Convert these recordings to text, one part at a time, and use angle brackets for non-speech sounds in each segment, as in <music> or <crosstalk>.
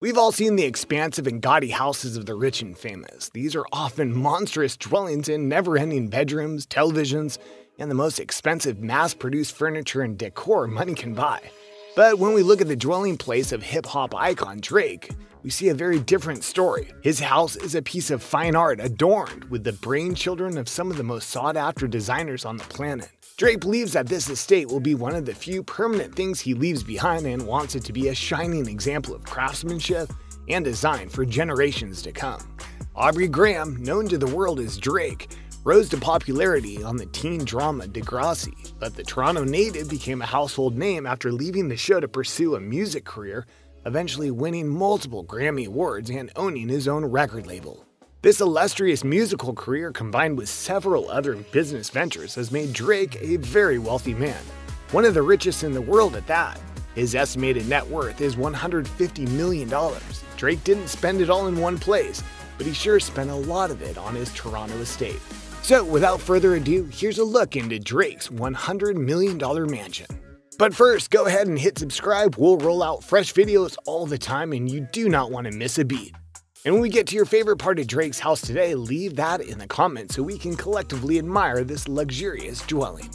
We've all seen the expansive and gaudy houses of the rich and famous. These are often monstrous dwellings in never ending bedrooms, televisions, and the most expensive mass produced furniture and decor money can buy. But when we look at the dwelling place of hip hop icon Drake, we see a very different story. His house is a piece of fine art adorned with the brainchildren of some of the most sought after designers on the planet. Drake believes that this estate will be one of the few permanent things he leaves behind and wants it to be a shining example of craftsmanship and design for generations to come. Aubrey Graham, known to the world as Drake, rose to popularity on the teen drama Degrassi, but the Toronto native became a household name after leaving the show to pursue a music career, eventually winning multiple Grammy Awards and owning his own record label. This illustrious musical career, combined with several other business ventures, has made Drake a very wealthy man, one of the richest in the world at that. His estimated net worth is $150 million. Drake didn't spend it all in one place, but he sure spent a lot of it on his Toronto estate. So, without further ado, here's a look into Drake's $100 million mansion. But first, go ahead and hit subscribe. We'll roll out fresh videos all the time, and you do not want to miss a beat. And when we get to your favorite part of Drake's house today, leave that in the comments so we can collectively admire this luxurious dwelling.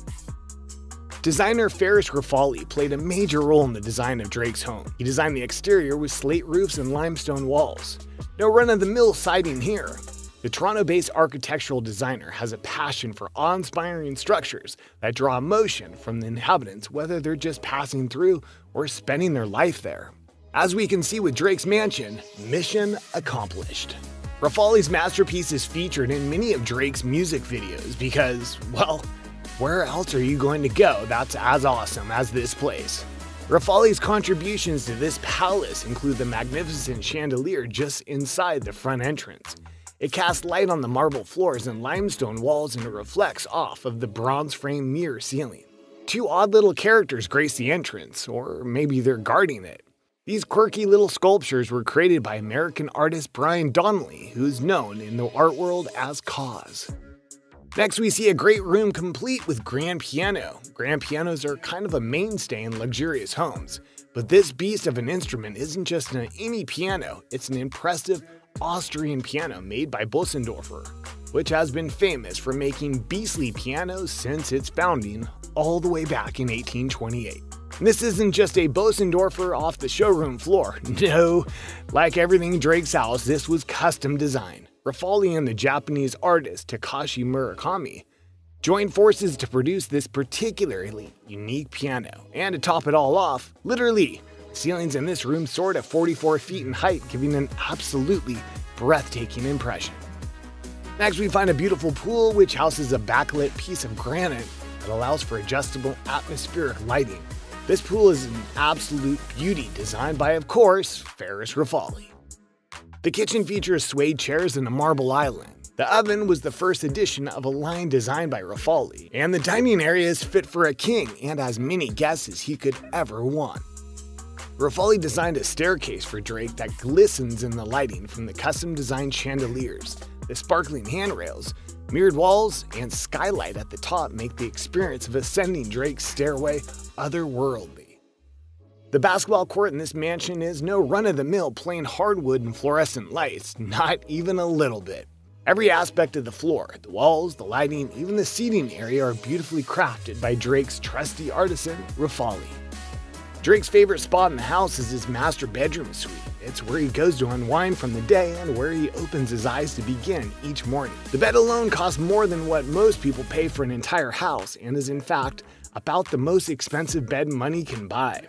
Designer Ferris Rafauli played a major role in the design of Drake's home. He designed the exterior with slate roofs and limestone walls. No run-of-the-mill siding here. The Toronto-based architectural designer has a passion for awe-inspiring structures that draw emotion from the inhabitants whether they're just passing through or spending their life there. As we can see with Drake's mansion, mission accomplished. Rafauli's masterpiece is featured in many of Drake's music videos because, well, where else are you going to go that's as awesome as this place? Rafauli's contributions to this palace include the magnificent chandelier just inside the front entrance. It casts light on the marble floors and limestone walls and it reflects off of the bronze frame mirror ceiling. Two odd little characters grace the entrance, or maybe they're guarding it. These quirky little sculptures were created by American artist Brian Donnelly, who's known in the art world as KAWS. Next, we see a great room complete with grand piano. Grand pianos are kind of a mainstay in luxurious homes, but this beast of an instrument isn't just an any piano, it's an impressive Austrian piano made by Bösendorfer, which has been famous for making beastly pianos since its founding all the way back in 1828. This isn't just a Bösendorfer off the showroom floor. <laughs> No, like everything Drake's house, this was custom designed. Rafauli and the Japanese artist Takashi Murakami joined forces to produce this particularly unique piano. And to top it all off, literally, ceilings in this room soared at 44 feet in height, giving an absolutely breathtaking impression. Next, we find a beautiful pool which houses a backlit piece of granite that allows for adjustable atmospheric lighting. This pool is an absolute beauty, designed by, of course, Ferris Rafauli. The kitchen features suede chairs and a marble island. The oven was the first edition of a line designed by Rafauli, and the dining area is fit for a king and as many guests as he could ever want. Rafauli designed a staircase for Drake that glistens in the lighting from the custom designed chandeliers, the sparkling handrails, Mirrored walls and skylight at the top make the experience of ascending Drake's stairway otherworldly. The basketball court in this mansion is no run-of-the-mill plain hardwood and fluorescent lights, not even a little bit. Every aspect of the floor, the walls, the lighting, even the seating area are beautifully crafted by Drake's trusty artisan, Rafauli. Drake's favorite spot in the house is his master bedroom suite. It's where he goes to unwind from the day and where he opens his eyes to begin each morning. The bed alone costs more than what most people pay for an entire house and is in fact about the most expensive bed money can buy.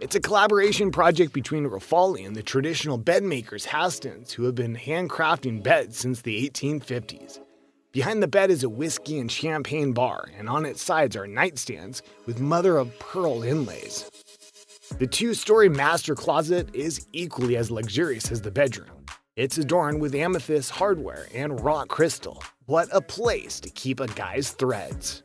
It's a collaboration project between Rafauli and the traditional bed makers who have been handcrafting beds since the 1850s. Behind the bed is a whiskey and champagne bar, and on its sides are nightstands with mother of pearl inlays. The two-story master closet is equally as luxurious as the bedroom. It's adorned with amethyst hardware and rock crystal. What a place to keep a guy's threads.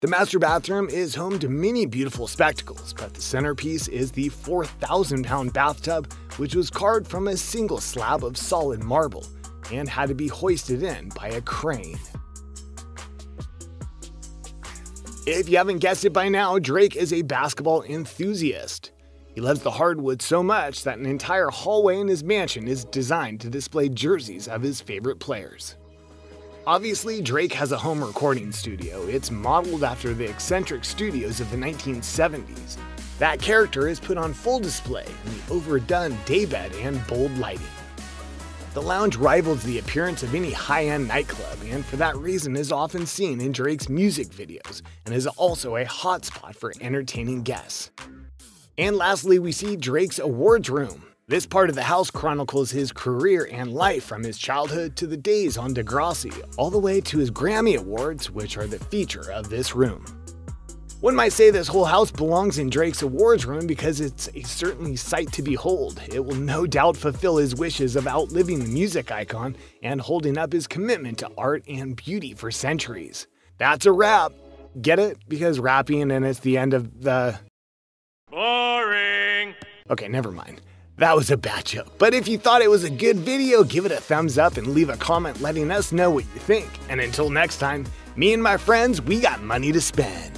The master bathroom is home to many beautiful spectacles, but the centerpiece is the 4,000 pound bathtub, which was carved from a single slab of solid marble and had to be hoisted in by a crane. If you haven't guessed it by now, Drake is a basketball enthusiast. He loves the hardwood so much that an entire hallway in his mansion is designed to display jerseys of his favorite players. Obviously, Drake has a home recording studio. It's modeled after the eccentric studios of the 1970s. That character is put on full display in the overdone daybed and bold lighting. The lounge rivals the appearance of any high-end nightclub and for that reason is often seen in Drake's music videos and is also a hotspot for entertaining guests. And lastly, we see Drake's awards room. This part of the house chronicles his career and life from his childhood to the days on Degrassi, all the way to his Grammy Awards, which are the feature of this room. One might say this whole house belongs in Drake's awards room because it's a certainly sight to behold. It will no doubt fulfill his wishes of outliving the music icon and holding up his commitment to art and beauty for centuries. That's a wrap. Get it? Because rapping and it's the end of the. Boring! Okay, never mind. That was a bad joke. But if you thought it was a good video, give it a thumbs up and leave a comment letting us know what you think. And until next time, me and my friends, we got money to spend.